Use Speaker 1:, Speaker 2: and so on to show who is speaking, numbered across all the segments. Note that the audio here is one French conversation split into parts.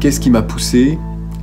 Speaker 1: Qu'est-ce qui m'a poussé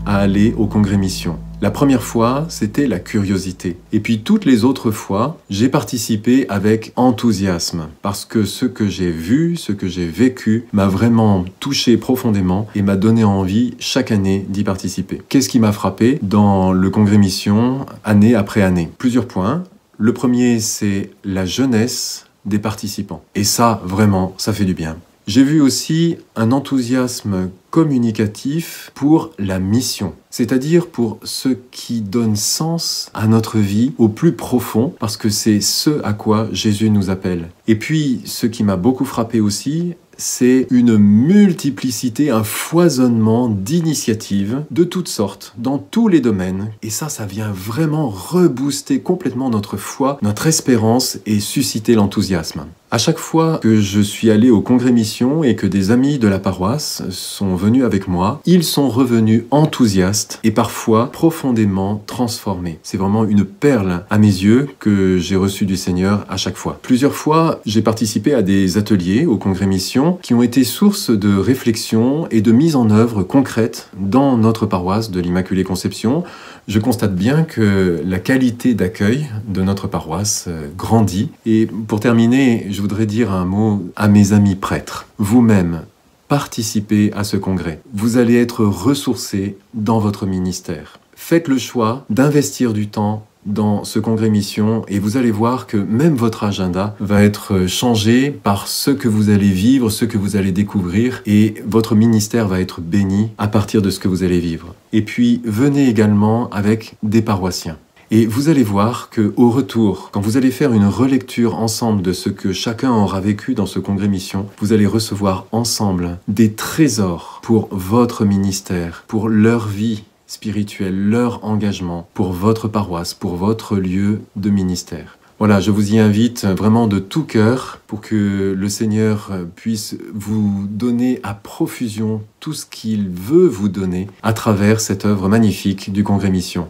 Speaker 1: à aller au congrès mission? La première fois, c'était la curiosité. Et puis toutes les autres fois, j'ai participé avec enthousiasme, parce que ce que j'ai vu, ce que j'ai vécu, m'a vraiment touché profondément et m'a donné envie chaque année d'y participer. Qu'est-ce qui m'a frappé dans le congrès mission, année après année? Plusieurs points. Le premier, c'est la jeunesse des participants. Et ça, vraiment, ça fait du bien. J'ai vu aussi un enthousiasme communicatif pour la mission, c'est-à-dire pour ce qui donne sens à notre vie au plus profond, parce que c'est ce à quoi Jésus nous appelle. Et puis, ce qui m'a beaucoup frappé aussi, c'est une multiplicité, un foisonnement d'initiatives de toutes sortes, dans tous les domaines. Et ça, ça vient vraiment rebooster complètement notre foi, notre espérance et susciter l'enthousiasme. À chaque fois que je suis allé au congrès mission et que des amis de la paroisse sont venus avec moi, ils sont revenus enthousiastes et parfois profondément transformés. C'est vraiment une perle à mes yeux que j'ai reçue du Seigneur à chaque fois. Plusieurs fois, j'ai participé à des ateliers au congrès mission qui ont été source de réflexion et de mise en œuvre concrète dans notre paroisse de l'Immaculée Conception. Je constate bien que la qualité d'accueil de notre paroisse euh, grandit. Et pour terminer, je voudrais dire un mot à mes amis prêtres. Vous-même, participez à ce congrès. Vous allez être ressourcés dans votre ministère. Faites le choix d'investir du temps dans ce congrès mission et vous allez voir que même votre agenda va être changé par ce que vous allez vivre, ce que vous allez découvrir et votre ministère va être béni à partir de ce que vous allez vivre. Et puis venez également avec des paroissiens. Et vous allez voir que au retour, quand vous allez faire une relecture ensemble de ce que chacun aura vécu dans ce congrès mission, vous allez recevoir ensemble des trésors pour votre ministère, pour leur vie spirituelle, leur engagement pour votre paroisse, pour votre lieu de ministère. Voilà, je vous y invite vraiment de tout cœur pour que le Seigneur puisse vous donner à profusion tout ce qu'il veut vous donner à travers cette œuvre magnifique du Congrès Mission.